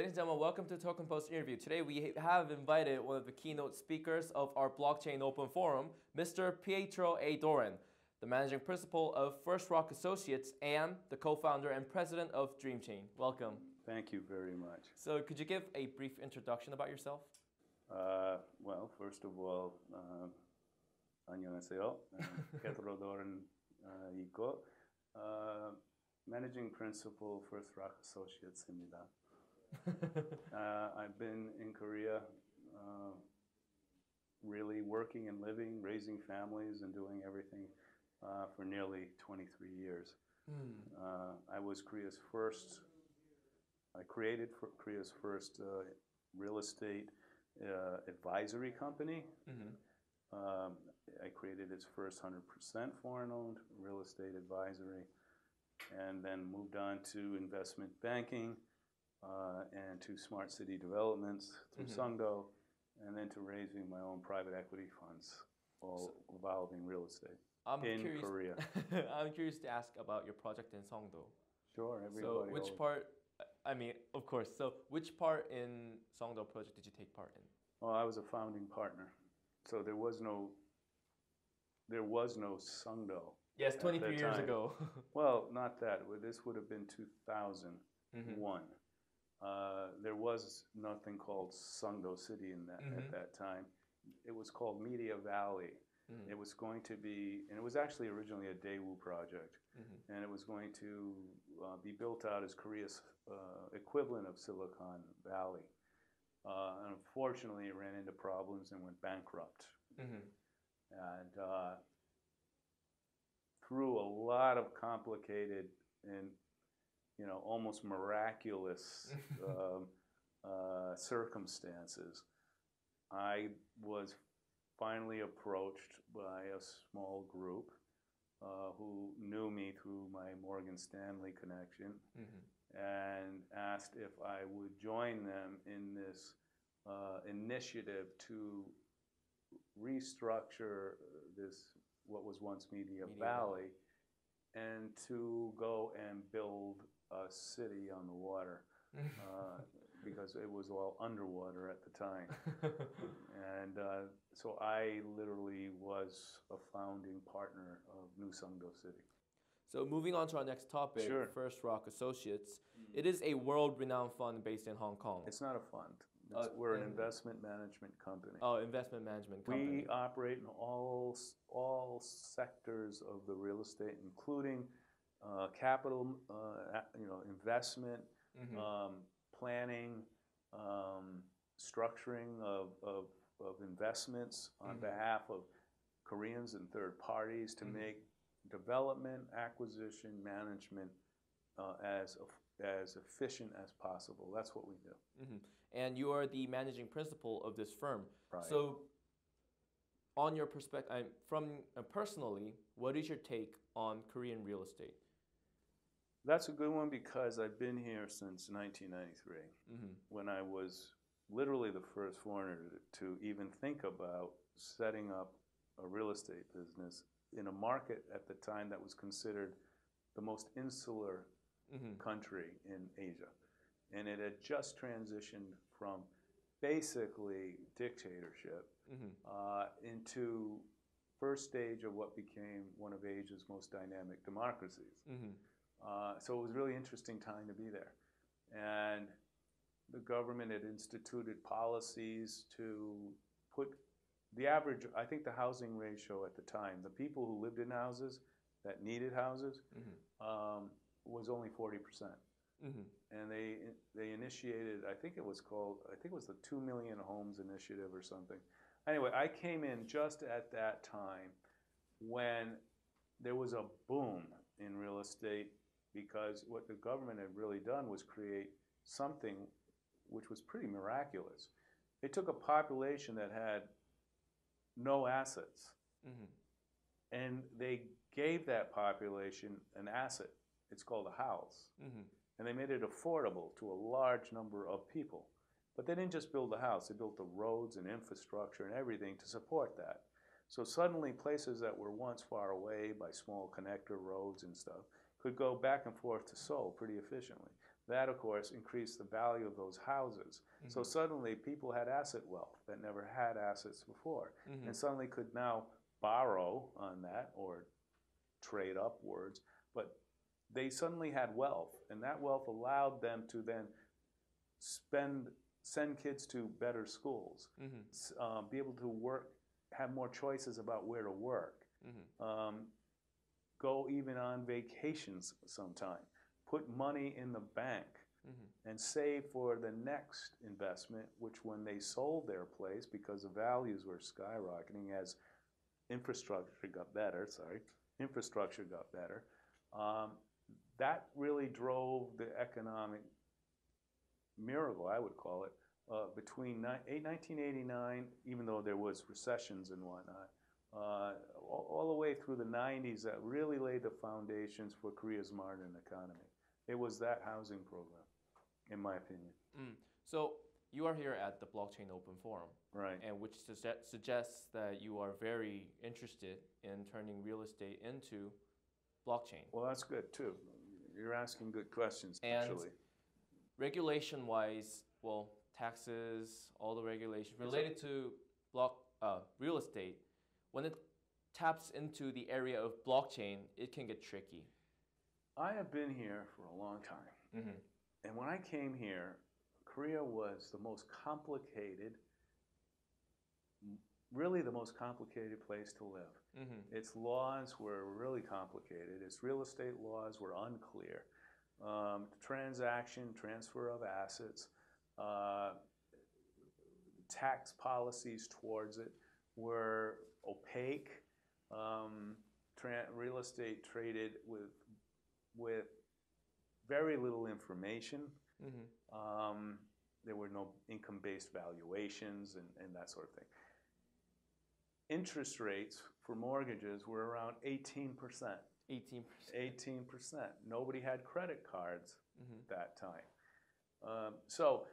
Ladies and gentlemen, welcome to TokenPost interview. Today we have invited one of the keynote speakers of our blockchain open forum, Mr. Pietro A. Doran, the managing principal of First Rock Associates and the co-founder and president of DreamChain. Welcome. Thank you very much. So could you give a brief introduction about yourself? Uh, well, first of all, uh, 안녕하세요. Pietro Doran uh, 이고, uh, managing principal First Rock Associates입니다. uh, I've been in Korea uh, really working and living, raising families, and doing everything uh, for nearly 23 years. Uh, I was Korea's first, I created for Korea's first uh, real estate uh, advisory company. Um, I created its first 100% foreign owned real estate advisory and then moved on to investment banking and to smart city developments through Songdo, and then to raising my own private equity funds, all involving real estate I'm in curious. Korea. I'm curious to ask about your project in Songdo. Sure, everybody. So which always- part? I mean, of course. So which part in Songdo project did you take part in? Well, I was a founding partner, so there was no. There was no Songdo. Yes, 23 years time. ago. Well, not that. This would have been 2001. Mm-hmm. Uh, there was nothing called Songdo City in that Mhm. at that time. It was called Media Valley. Mhm. It was going to be, and it was actually originally a Daewoo project, Mhm. and it was going to uh, be built out as Korea's uh, equivalent of Silicon Valley. Uh, and unfortunately, it ran into problems and went bankrupt Mhm. and uh, through a lot of complicated and you know almost miraculous um, uh, circumstances, I was finally approached by a small group uh, who knew me through my Morgan Stanley connection Mhm. and asked if I would join them in this uh, initiative to restructure this what was once Media, Media Valley, and to go and build a city on the water uh, because it was all underwater at the time. And uh, so I literally was a founding partner of New Songdo City. So moving on to our next topic, Sure. First Rock Associates. It is a world-renowned fund based in Hong Kong. It's not a fund. Uh, we're an investment management company. oh, investment management company. We operate in all all sectors of the real estate, including uh, capital, uh, you know, investment, Mhm. um, planning, um, structuring of, of, of investments on Mhm. behalf of Koreans and third parties to Mhm. make development, acquisition, management uh, as as efficient as possible. That's what we do. Mhm. And you are the managing principal of this firm. Right. So, on your perspective, from uh, personally, what is your take on Korean real estate? That's a good one because I've been here since 1993. Mhm. when I was literally the first foreigner to even think about setting up a real estate business in a market at the time that was considered the most insular Mhm. country in Asia. And it had just transitioned from basically dictatorship Mhm. uh, into first stage of what became one of Asia's most dynamic democracies. Mhm. Uh, so it was a really interesting time to be there. And the government had instituted policies to put the average, I think the housing ratio at the time, the people who lived in houses that needed houses, Mhm. um, was only 40%. Mhm. And they, they initiated, I think it was called, I think it was the 2 Million Homes Initiative or something. Anyway, I came in just at that time when there was a boom in real estate because what the government had really done was create something which was pretty miraculous. They took a population that had no assets Mhm. and they gave that population an asset. It's called a house. Mhm. And they made it affordable to a large number of people. But they didn't just build the house, they built the roads and infrastructure and everything to support that. So suddenly, places that were once far away by small connector roads and stuff could go back and forth to Seoul pretty efficiently. That, of course, increased the value of those houses. So suddenly people had asset wealth that never had assets before Mhm. and suddenly could now borrow on that or trade upwards. But they suddenly had wealth, and that wealth allowed them to then spend, send kids to better schools, Mhm. um, be able to work, have more choices about where to work, Mhm. um, go even on vacations sometime, put money in the bank, Mhm. and save for the next investment, which when they sold their place because the values were skyrocketing as infrastructure got better, sorry, infrastructure got better, um, that really drove the economic miracle, I would call it, uh, between ni- 1989, even though there was recessions and whatnot, all, all the way through the 90s that really laid the foundations for Korea's modern economy. It was that housing program, in my opinion. Mm. So you are here at the Blockchain Open Forum, Right. and which sugge- suggests that you are very interested in turning real estate into blockchain. Well, that's good too. You're asking good questions, And- actually. Regulation wise, well, taxes, all the regulations related to block uh, real estate, when it taps into the area of blockchain, it can get tricky. I have been here for a long time. Mm-hmm. And when I came here, Korea was the most complicated, really the most complicated place to live. Mm-hmm. Its laws were really complicated. Its real estate laws were unclear. Um, transaction, transfer of assets, uh, tax policies towards it were opaque. Um, tra- real estate traded with with very little information. Mm-hmm. Um, there were no income-based valuations and, and that sort of thing. Interest rates for mortgages were around 18%. 18%. 18%. Nobody had credit cards Mm-hmm. at that time. Um, so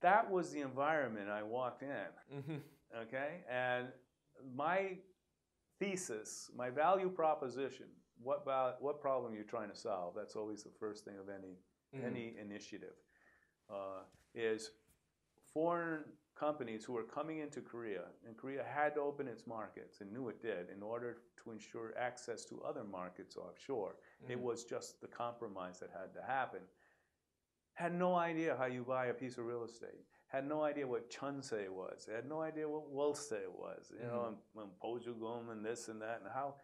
that was the environment I walked in, Mm-hmm. okay? And my thesis, my value proposition, what, what problem you're trying to solve, that's always the first thing of any Mm-hmm. any initiative, uh, is foreign companies who are coming into Korea, and Korea had to open its markets and knew it did in order to ensure access to other markets offshore. It Mhm. was just the compromise that had to happen. Had no idea how you buy a piece of real estate. Had no idea what chunse was. They Had no idea what wolse was. You know, and, and pojugum and this and that, and how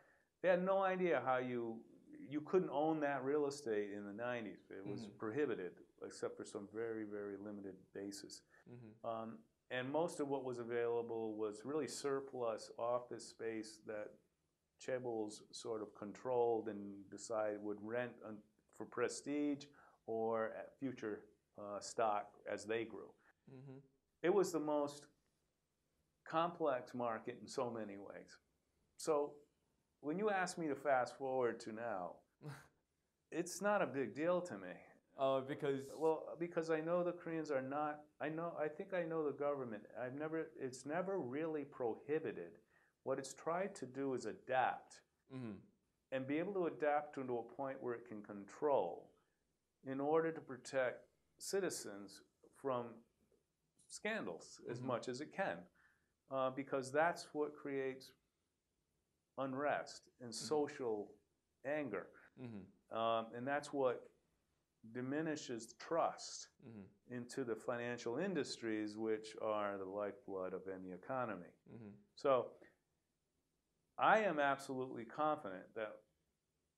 they had no idea how you you couldn't own that real estate in the 90s. It was Mhm. prohibited, except for some very, very limited basis. Mm-hmm. Um, and most of what was available was really surplus office space that Chaebols sort of controlled and decided would rent for prestige or future uh, stock as they grew. Mm-hmm. It was the most complex market in so many ways. So when you ask me to fast forward to now, it's not a big deal to me. Uh, because Well, because I know the Koreans are not. I know. I think I know the government. I've never. It's never really prohibited. What it's tried to do is adapt Mhm. and be able to adapt to a point where it can control, in order to protect citizens from scandals as Mhm. much as it can, uh, because that's what creates unrest and social anger, Mhm. um, and that's what diminishes trust Mhm. into the financial industries, which are the lifeblood of any economy. Mhm. So I am absolutely confident that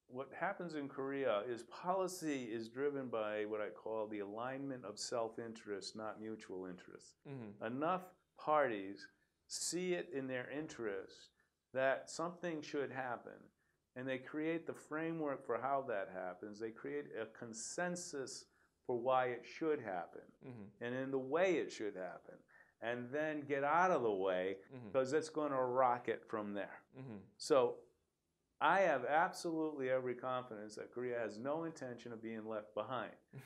what happens in Korea is policy is driven by what I call the alignment of self interest, not mutual interest. Mhm. Enough parties see it in their interest that something should happen, and they create the framework for how that happens. They create a consensus for why it should happen Mhm. and in the way it should happen, and then get out of the way Mhm. because it's going to rocket from there. Mhm. So I have absolutely every confidence that Korea has no intention of being left behind.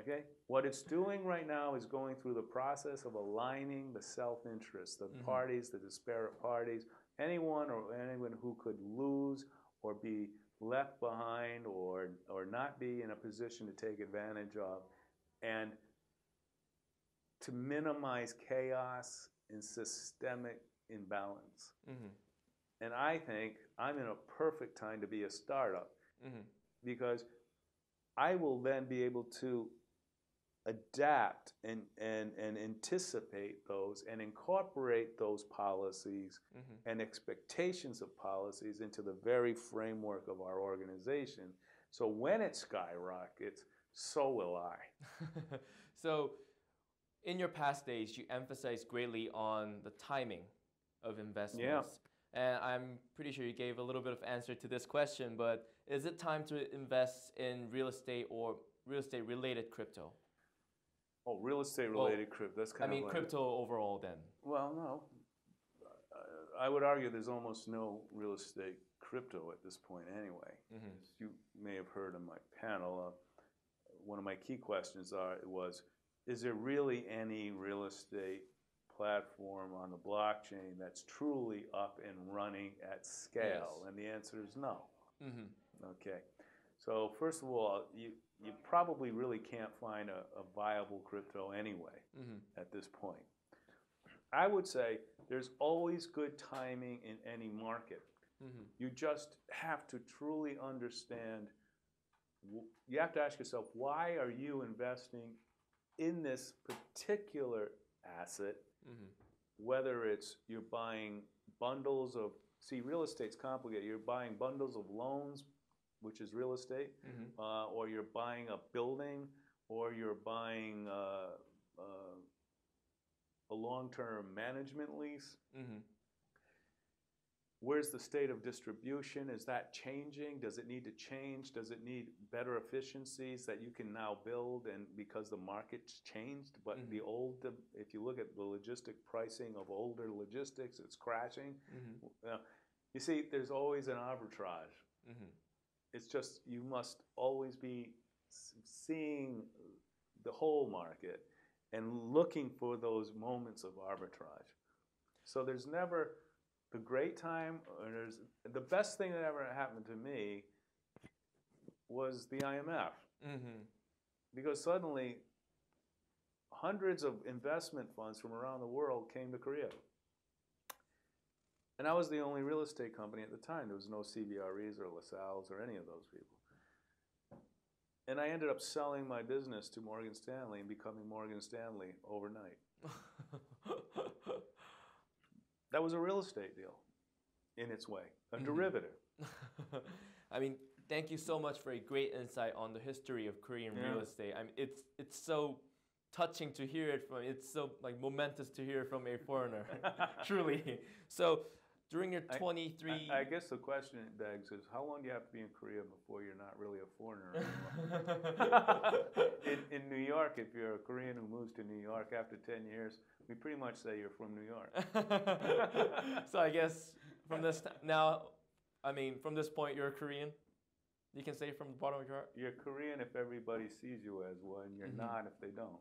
Okay? What it's doing right now is going through the process of aligning the self interest, the Mhm. parties, the disparate parties, anyone or anyone who could lose or be left behind or or not be in a position to take advantage of and to minimize chaos and systemic imbalance. Mhm. And I think I'm in a perfect time to be a startup Mhm. because I will then be able to adapt and, and, and anticipate those and incorporate those policies Mhm. and expectations of policies into the very framework of our organization. So when it skyrockets, so will I. so, in your past days, you emphasized greatly on the timing of investments. And I'm pretty sure you gave a little bit of answer to this question, but is it time to invest in real estate or real estate related crypto? Oh, real estate Well, related crypto. That's I kind mean, of like crypto overall then. Well, no. I would argue there's almost no real estate crypto at this point anyway. Mhm. As you may have heard in my panel, uh, one of my key questions are, was, is there really any real estate platform on the blockchain that's truly up and running at scale? Yes. And the answer is no. hmm Okay. So first of all, you, you probably really can't find a, a viable crypto anyway hmm at this point. I would say there's always good timing in any market. hmm You just have to truly understand. You have to ask yourself, why are you investing in this particular asset? Hmm Whether it's you're buying bundles of, see, real estate's complicated. You're buying bundles of loans, which is real estate, hmm uh, or you're buying a building, or you're buying uh, uh, a long-term management lease. hmm Where's the state of distribution? Is that changing? Does it need to change? Does it need better efficiencies that you can now build? And because the market's changed, but Mhm. the old, if you look at the logistic pricing of older logistics, it's crashing. hmm Uh, you see, there's always an arbitrage. hmm It's just you must always be seeing the whole market and looking for those moments of arbitrage. So there's never the great time, or there's the best thing that ever happened to me was the IMF hmm because suddenly hundreds of investment funds from around the world came to Korea. And I was the only real estate company at the time. There was no CBREs or LaSalle's or any of those people. And I ended up selling my business to Morgan Stanley and becoming Morgan Stanley overnight. That was a real estate deal in its way, a Mhm. derivative. I mean, thank you so much for a great insight on the history of Korean real estate. I mean, it's it's so touching to hear it from. It's so like momentous to hear from a foreigner, truly. So, during your I- 23. I, I guess the question it begs is how long do you have to be in Korea before you're not really a foreigner anymore? in, in New York, if you're a Korean who moves to New York after 10 years, we pretty much say you're from New York. so I guess from this now, I mean, from this point, you're a Korean You can say from the bottom of your heart. You're Korean if everybody sees you as one, you're Mhm. not if they don't.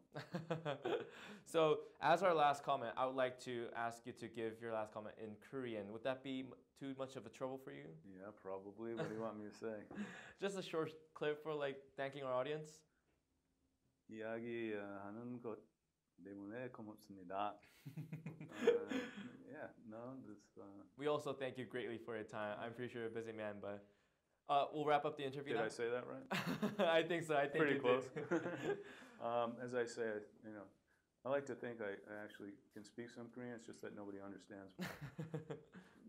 so, as our last comment, I would like to ask you to give your last comment in Korean. Would that be m- too much of a trouble for you? Yeah, probably. What do you want me to say? Just a short clip for like thanking our audience. 이야기하는 것 때문에 고맙습니다. Uh, yeah, no, this, uh, we also thank you greatly for your time. I'm pretty sure you're a busy man, but uh, we'll wrap up the interview did now. I say that right? I think so. I think Pretty close. um, as I say, you know, I like to think I, I actually can speak some Korean. It's just that nobody understands me.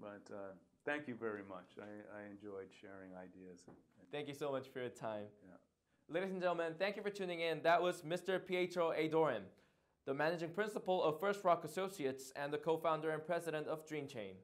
but uh, thank you very much. I, I enjoyed sharing ideas. And, and Thank you so much for your time. Yeah. Ladies and gentlemen, thank you for tuning in. That was Mr. Pietro A. Doran, the managing principal of First Rock Associates and the co founder and president of DreamChain.